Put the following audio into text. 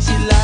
she like